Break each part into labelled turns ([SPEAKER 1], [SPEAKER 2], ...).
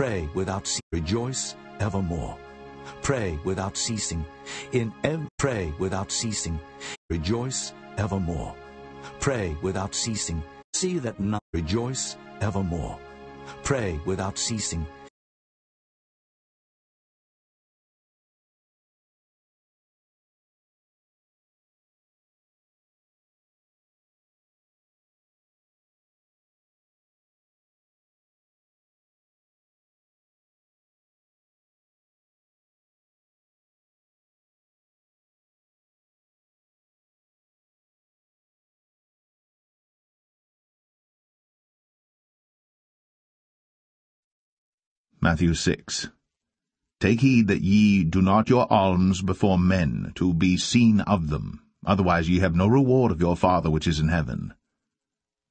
[SPEAKER 1] Pray without ceasing. Rejoice evermore. Pray without ceasing. In ev pray without ceasing. Rejoice evermore. Pray without ceasing. See that none rejoice evermore. Pray without ceasing.
[SPEAKER 2] Matthew 6 Take heed that ye do not your alms before men, to be seen of them. Otherwise ye have no reward of your Father which is in heaven.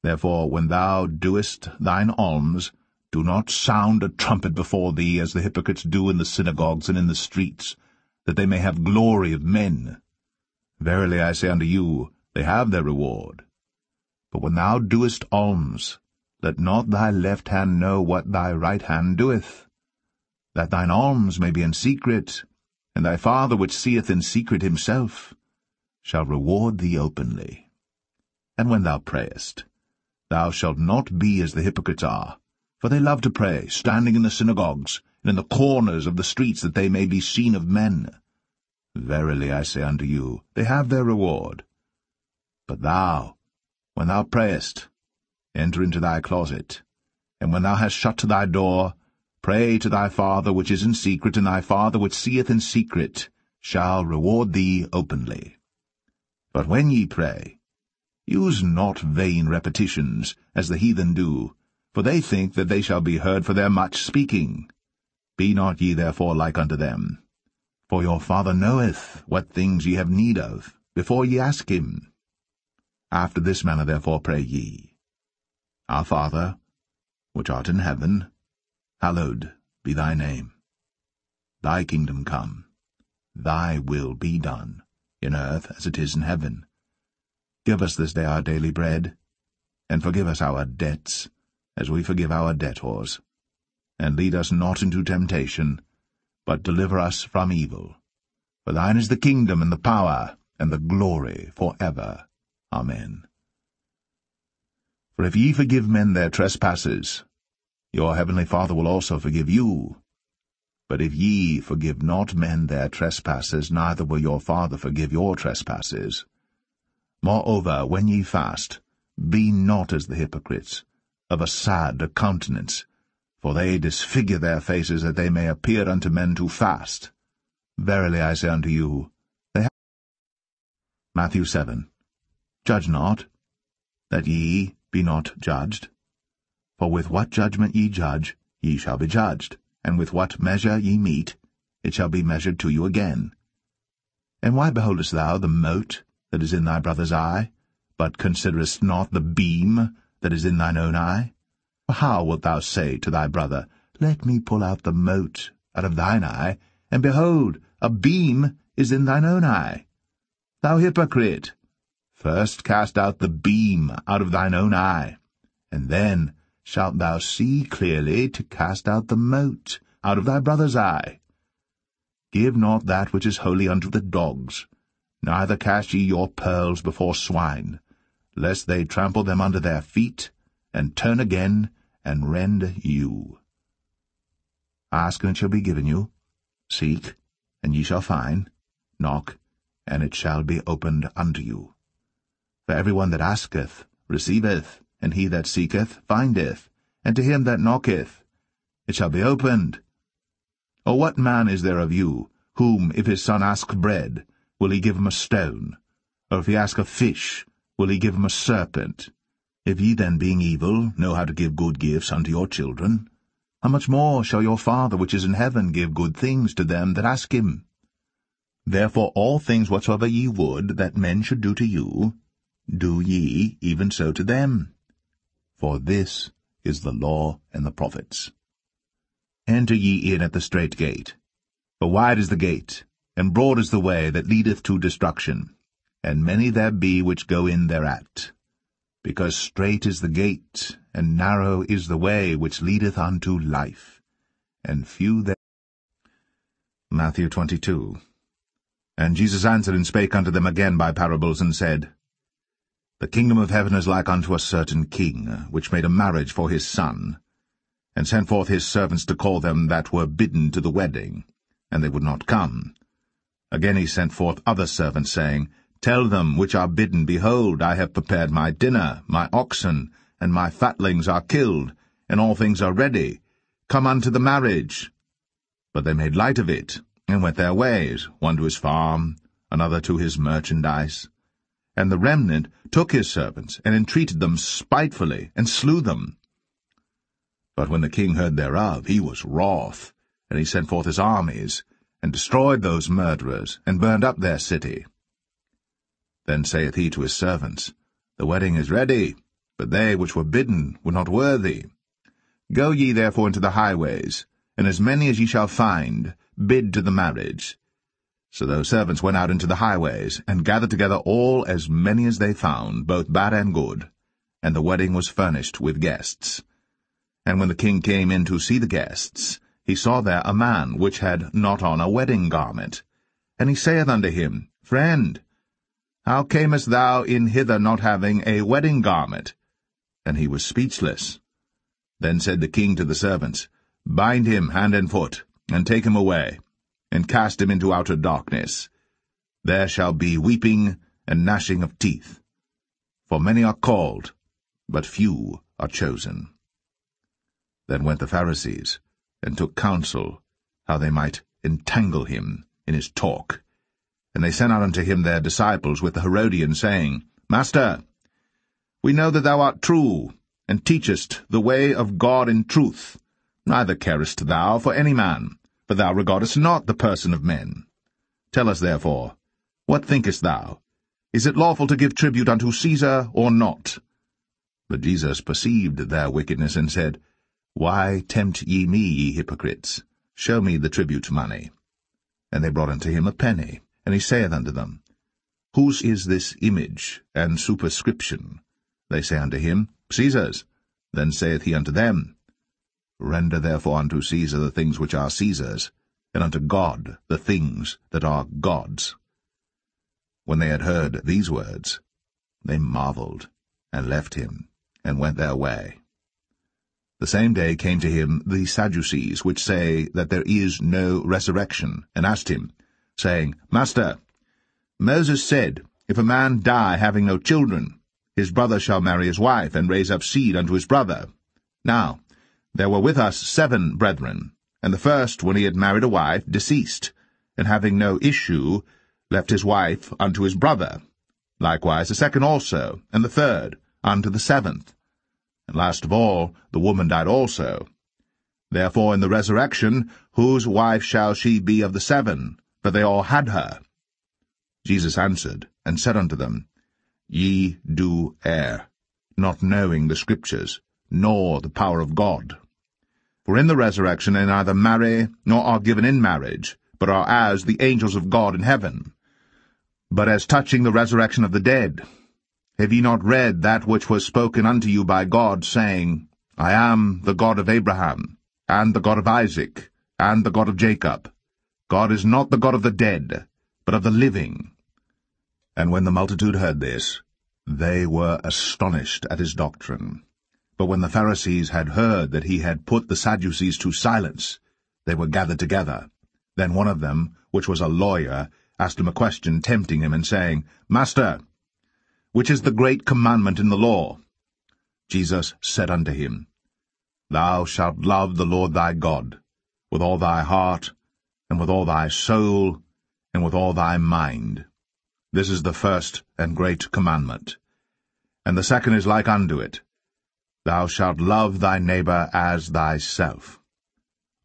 [SPEAKER 2] Therefore, when thou doest thine alms, do not sound a trumpet before thee, as the hypocrites do in the synagogues and in the streets, that they may have glory of men. Verily I say unto you, they have their reward. But when thou doest alms, let not thy left hand know what thy right hand doeth, that thine alms may be in secret, and thy Father which seeth in secret himself shall reward thee openly. And when thou prayest, thou shalt not be as the hypocrites are, for they love to pray, standing in the synagogues, and in the corners of the streets, that they may be seen of men. Verily I say unto you, they have their reward. But thou, when thou prayest, enter into thy closet, and when thou hast shut to thy door, pray to thy Father which is in secret, and thy Father which seeth in secret shall reward thee openly. But when ye pray, use not vain repetitions, as the heathen do, for they think that they shall be heard for their much speaking. Be not ye therefore like unto them. For your Father knoweth what things ye have need of, before ye ask him. After this manner therefore pray ye. Our Father, which art in heaven, hallowed be thy name. Thy kingdom come, thy will be done, in earth as it is in heaven. Give us this day our daily bread, and forgive us our debts, as we forgive our debtors. And lead us not into temptation, but deliver us from evil. For thine is the kingdom, and the power, and the glory, for ever. Amen. For if ye forgive men their trespasses, your heavenly Father will also forgive you. But if ye forgive not men their trespasses, neither will your Father forgive your trespasses. Moreover, when ye fast, be not as the hypocrites, of a sad countenance, for they disfigure their faces, that they may appear unto men to fast. Verily I say unto you, they have... Matthew 7 Judge not, that ye be not judged. For with what judgment ye judge, ye shall be judged, and with what measure ye mete, it shall be measured to you again. And why beholdest thou the mote that is in thy brother's eye, but considerest not the beam that is in thine own eye? For how wilt thou say to thy brother, Let me pull out the mote out of thine eye, and behold, a beam is in thine own eye? Thou hypocrite! First cast out the beam out of thine own eye, and then shalt thou see clearly to cast out the mote out of thy brother's eye. Give not that which is holy unto the dogs, neither cast ye your pearls before swine, lest they trample them under their feet, and turn again, and rend you. Ask, and it shall be given you. Seek, and ye shall find. Knock, and it shall be opened unto you. For every one that asketh receiveth, and he that seeketh findeth, and to him that knocketh it shall be opened. Or what man is there of you, whom, if his son ask bread, will he give him a stone? Or if he ask a fish, will he give him a serpent? If ye then, being evil, know how to give good gifts unto your children, how much more shall your Father which is in heaven give good things to them that ask him? Therefore all things whatsoever ye would that men should do to you, do ye even so to them. For this is the law and the prophets. Enter ye in at the strait gate. For wide is the gate, and broad is the way that leadeth to destruction, and many there be which go in thereat. Because strait is the gate, and narrow is the way which leadeth unto life, and few there. Matthew 22 And Jesus answered and spake unto them again by parables, and said, The kingdom of heaven is like unto a certain king, uh, which made a marriage for his son, and sent forth his servants to call them that were bidden to the wedding, and they would not come. Again he sent forth other servants, saying, Tell them which are bidden, Behold, I have prepared my dinner, my oxen, and my fatlings are killed, and all things are ready. Come unto the marriage. But they made light of it, and went their ways, one to his farm, another to his merchandise. And the remnant took his servants, and entreated them spitefully, and slew them. But when the king heard thereof, he was wroth, and he sent forth his armies, and destroyed those murderers, and burned up their city. Then saith he to his servants, The wedding is ready, but they which were bidden were not worthy. Go ye therefore into the highways, and as many as ye shall find, bid to the marriage. So those servants went out into the highways, and gathered together all as many as they found, both bad and good. And the wedding was furnished with guests. And when the king came in to see the guests, he saw there a man which had not on a wedding garment. And he saith unto him, Friend, how camest thou in hither not having a wedding garment? And he was speechless. Then said the king to the servants, Bind him hand and foot, and take him away, and cast him into outer darkness. There shall be weeping and gnashing of teeth. For many are called, but few are chosen. Then went the Pharisees, and took counsel, how they might entangle him in his talk. And they sent out unto him their disciples with the Herodians, saying, Master, we know that thou art true, and teachest the way of God in truth, Neither carest thou for any man, for thou regardest not the person of men. Tell us therefore, what thinkest thou? Is it lawful to give tribute unto Caesar, or not? But Jesus perceived their wickedness, and said, Why tempt ye me, ye hypocrites? Show me the tribute money. And they brought unto him a penny. And he saith unto them, Whose is this image and superscription? They say unto him, Caesar's. Then saith he unto them, Render therefore unto Caesar the things which are Caesar's, and unto God the things that are God's. When they had heard these words, they marveled, and left him, and went their way. The same day came to him the Sadducees, which say that there is no resurrection, and asked him, saying, Master, Moses said, If a man die having no children, his brother shall marry his wife, and raise up seed unto his brother. Now, there were with us seven brethren, and the first, when he had married a wife, deceased, and having no issue, left his wife unto his brother. Likewise the second also, and the third, unto the seventh. And last of all, the woman died also. Therefore in the resurrection, whose wife shall she be of the seven? For they all had her. Jesus answered, and said unto them, Ye do err, not knowing the Scriptures, nor the power of God. For in the resurrection they neither marry, nor are given in marriage, but are as the angels of God in heaven. But as touching the resurrection of the dead, have ye not read that which was spoken unto you by God, saying, I am the God of Abraham, and the God of Isaac, and the God of Jacob. God is not the God of the dead, but of the living. And when the multitude heard this, they were astonished at his doctrine. But when the Pharisees had heard that he had put the Sadducees to silence, they were gathered together. Then one of them, which was a lawyer, asked him a question, tempting him, and saying, Master, which is the great commandment in the law? Jesus said unto him, Thou shalt love the Lord thy God, with all thy heart, and with all thy soul, and with all thy mind. This is the first and great commandment. And the second is like unto it, Thou shalt love thy neighbor as thyself.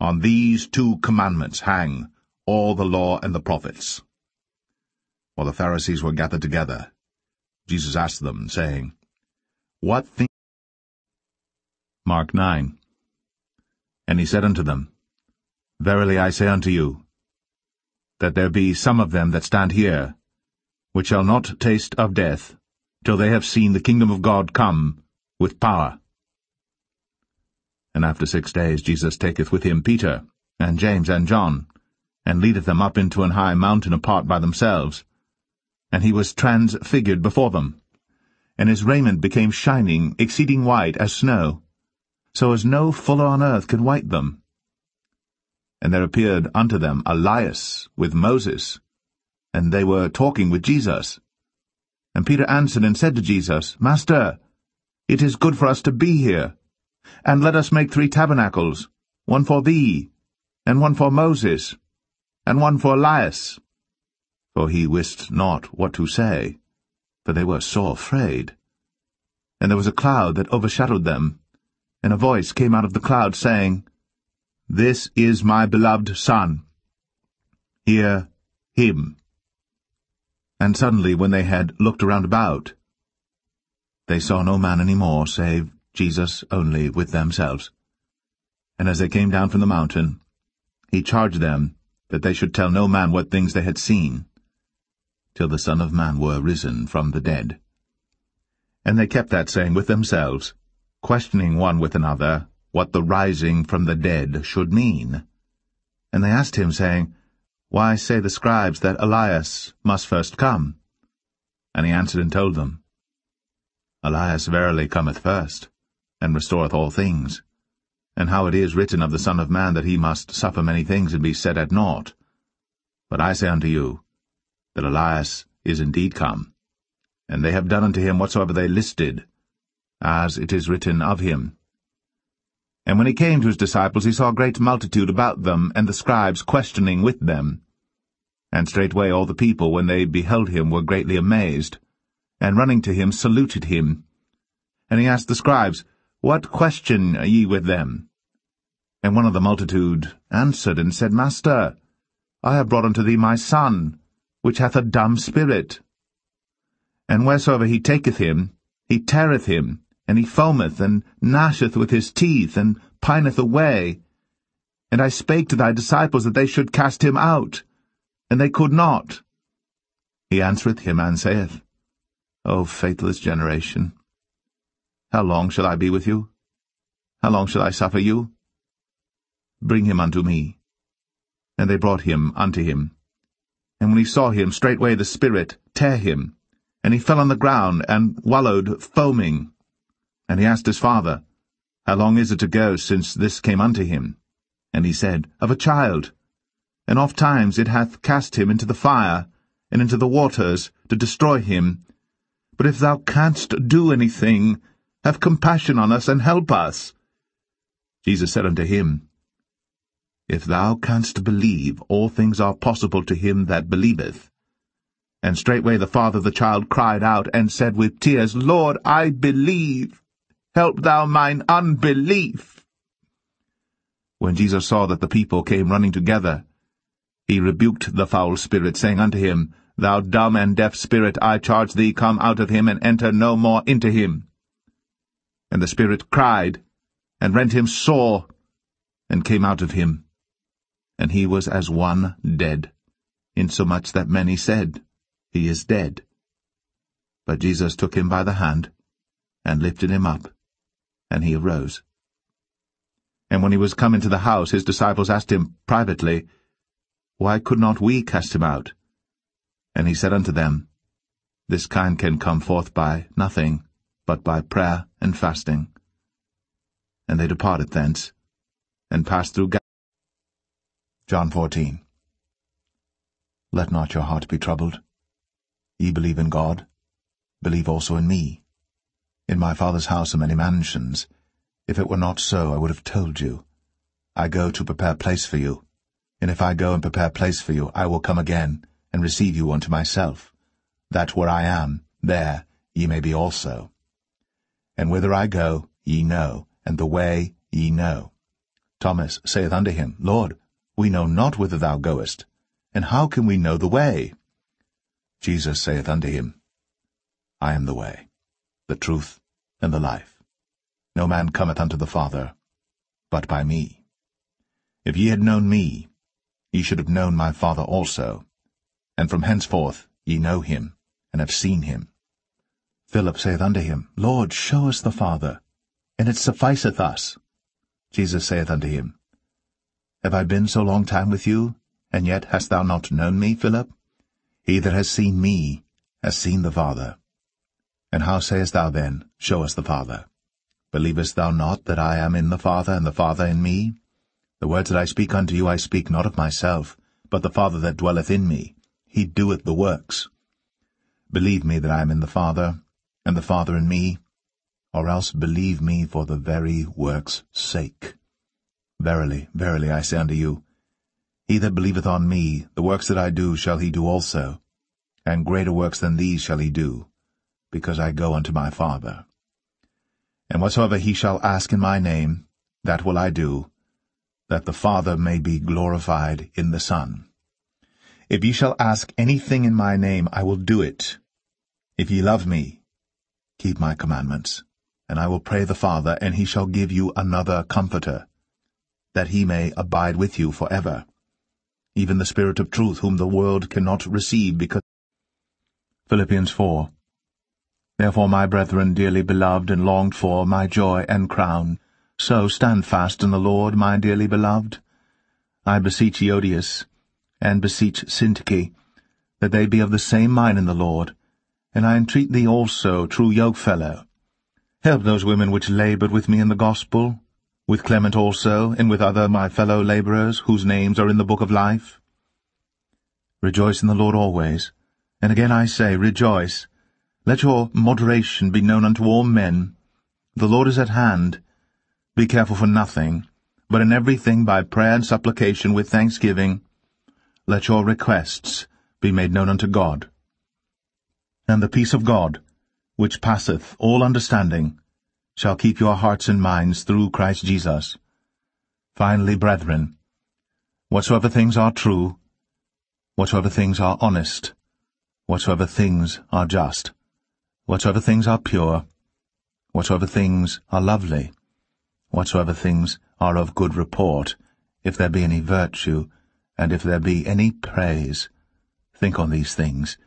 [SPEAKER 2] On these two commandments hang all the law and the prophets. While the Pharisees were gathered together, Jesus asked them, saying, What think Mark 9 And he said unto them, Verily I say unto you, that there be some of them that stand here, which shall not taste of death, till they have seen the kingdom of God come with power. And after six days Jesus taketh with him Peter, and James, and John, and leadeth them up into an high mountain apart by themselves. And he was transfigured before them. And his raiment became shining, exceeding white as snow, so as no fuller on earth could white them. And there appeared unto them Elias with Moses, and they were talking with Jesus. And Peter answered and said to Jesus, Master, it is good for us to be here. And let us make three tabernacles, one for thee, and one for Moses, and one for Elias. For he wist not what to say, for they were sore afraid. And there was a cloud that overshadowed them, and a voice came out of the cloud, saying, This is my beloved Son. Hear him. And suddenly, when they had looked around about, they saw no man any more, save Jesus only with themselves. And as they came down from the mountain, he charged them that they should tell no man what things they had seen, till the Son of Man were risen from the dead. And they kept that saying with themselves, questioning one with another what the rising from the dead should mean. And they asked him, saying, Why say the scribes that Elias must first come? And he answered and told them, Elias verily cometh first, and restoreth all things and how it is written of the Son of Man that he must suffer many things and be set at naught. But I say unto you, that Elias is indeed come, and they have done unto him whatsoever they listed, as it is written of him. And when he came to his disciples, he saw a great multitude about them, and the scribes questioning with them. And straightway all the people, when they beheld him, were greatly amazed, and running to him saluted him. And he asked the scribes, what question are ye with them? And one of the multitude answered and said, Master, I have brought unto thee my son, which hath a dumb spirit. And wheresoever he taketh him, he teareth him, and he foameth, and gnasheth with his teeth, and pineth away. And I spake to thy disciples that they should cast him out, and they could not. He answereth him and saith, O faithless generation, how long shall I be with you? How long shall I suffer you? Bring him unto me. And they brought him unto him. And when he saw him, straightway the Spirit tare him, and he fell on the ground, and wallowed foaming. And he asked his father, How long is it ago since this came unto him? And he said, Of a child. And oft times it hath cast him into the fire, and into the waters, to destroy him. But if thou canst do anything, have compassion on us, and help us. Jesus said unto him, If thou canst believe, all things are possible to him that believeth. And straightway the father of the child cried out, and said with tears, Lord, I believe. Help thou mine unbelief. When Jesus saw that the people came running together, he rebuked the foul spirit, saying unto him, Thou dumb and deaf spirit, I charge thee, come out of him, and enter no more into him. And the spirit cried, and rent him sore, and came out of him. And he was as one dead, insomuch that many said, He is dead. But Jesus took him by the hand, and lifted him up, and he arose. And when he was come into the house, his disciples asked him privately, Why could not we cast him out? And he said unto them, This kind can come forth by nothing, but by prayer and fasting. And they departed thence, and passed through Galilee. John 14 Let not your heart be troubled. Ye believe in God, believe also in me. In my Father's house are many mansions. If it were not so, I would have told you. I go to prepare place for you. And if I go and prepare place for you, I will come again, and receive you unto myself, that where I am, there ye may be also. And whither I go, ye know, and the way ye know. Thomas saith unto him, Lord, we know not whither thou goest, and how can we know the way? Jesus saith unto him, I am the way, the truth, and the life. No man cometh unto the Father, but by me. If ye had known me, ye should have known my Father also. And from henceforth ye know him, and have seen him. Philip saith unto him, Lord, show us the Father, and it sufficeth us. Jesus saith unto him, Have I been so long time with you, and yet hast thou not known me, Philip? He that has seen me has seen the Father. And how sayest thou then, Show us the Father? Believest thou not that I am in the Father, and the Father in me? The words that I speak unto you I speak not of myself, but the Father that dwelleth in me, he doeth the works. Believe me that I am in the Father, and the Father in me, or else believe me for the very work's sake. Verily, verily, I say unto you, He that believeth on me, the works that I do shall he do also, and greater works than these shall he do, because I go unto my Father. And whatsoever he shall ask in my name, that will I do, that the Father may be glorified in the Son. If ye shall ask anything in my name, I will do it. If ye love me, keep my commandments. And I will pray the Father, and he shall give you another Comforter, that he may abide with you for ever, even the Spirit of truth, whom the world cannot receive, because... Philippians 4 Therefore, my brethren, dearly beloved and longed for, my joy and crown, so stand fast in the Lord, my dearly beloved. I beseech Euodias, and beseech Syntyche, that they be of the same mind in the Lord, and I entreat thee also, true yokefellow, Help those women which laboured with me in the gospel, with Clement also, and with other my fellow labourers, whose names are in the book of life. Rejoice in the Lord always. And again I say, rejoice. Let your moderation be known unto all men. The Lord is at hand. Be careful for nothing, but in everything by prayer and supplication with thanksgiving, let your requests be made known unto God. And the peace of God, which passeth all understanding, shall keep your hearts and minds through Christ Jesus. Finally, brethren, whatsoever things are true, whatsoever things are honest, whatsoever things are just, whatsoever things are pure, whatsoever things are lovely, whatsoever things are of good report, if there be any virtue, and if there be any praise, think on these things.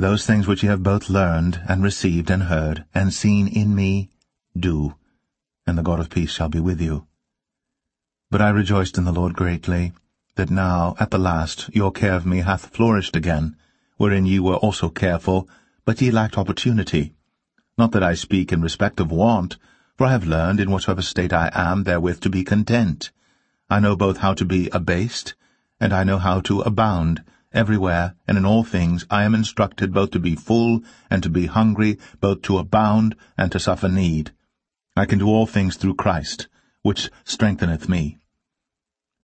[SPEAKER 2] Those things which ye have both learned, and received, and heard, and seen in me, do, and the God of peace shall be with you. But I rejoiced in the Lord greatly, that now, at the last, your care of me hath flourished again, wherein ye were also careful, but ye lacked opportunity. Not that I speak in respect of want, for I have learned, in whatsoever state I am, therewith to be content. I know both how to be abased, and I know how to abound. Everywhere and in all things I am instructed both to be full and to be hungry, both to abound and to suffer need. I can do all things through Christ, which strengtheneth me.